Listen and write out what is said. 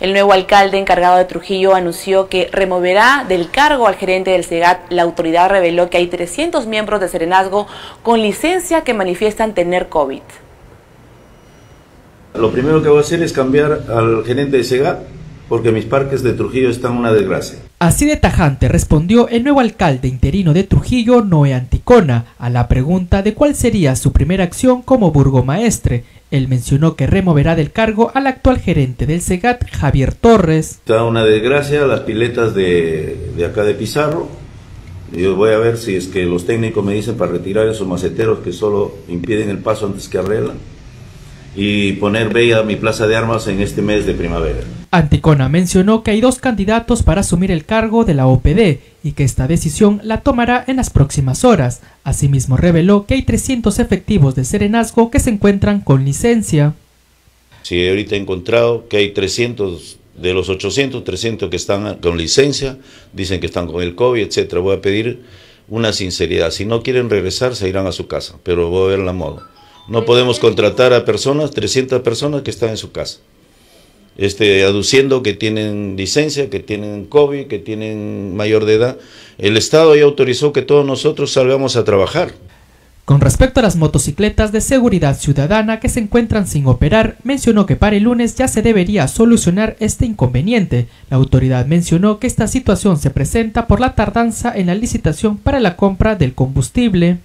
El nuevo alcalde encargado de Trujillo anunció que removerá del cargo al gerente del SEGAT. La autoridad reveló que hay 300 miembros de Serenazgo con licencia que manifiestan tener COVID. Lo primero que voy a hacer es cambiar al gerente de SEGAT porque mis parques de Trujillo están una desgracia. Así de tajante respondió el nuevo alcalde interino de Trujillo, Noé Anticona, a la pregunta de cuál sería su primera acción como burgomaestre. Él mencionó que removerá del cargo al actual gerente del SEGAT, Javier Torres. Está una desgracia las piletas de, de acá de Pizarro. Yo voy a ver si es que los técnicos me dicen para retirar esos maceteros que solo impiden el paso antes que arreglan y poner bella mi plaza de armas en este mes de primavera. Anticona mencionó que hay dos candidatos para asumir el cargo de la OPD y que esta decisión la tomará en las próximas horas. Asimismo reveló que hay 300 efectivos de Serenazgo que se encuentran con licencia. Sí, ahorita he encontrado que hay 300 de los 800, 300 que están con licencia, dicen que están con el COVID, etcétera. Voy a pedir una sinceridad. Si no quieren regresar, se irán a su casa, pero voy a ver la moda. No podemos contratar a personas, 300 personas que están en su casa este, aduciendo que tienen licencia, que tienen COVID, que tienen mayor de edad. El Estado ya autorizó que todos nosotros salgamos a trabajar. Con respecto a las motocicletas de seguridad ciudadana que se encuentran sin operar, mencionó que para el lunes ya se debería solucionar este inconveniente. La autoridad mencionó que esta situación se presenta por la tardanza en la licitación para la compra del combustible.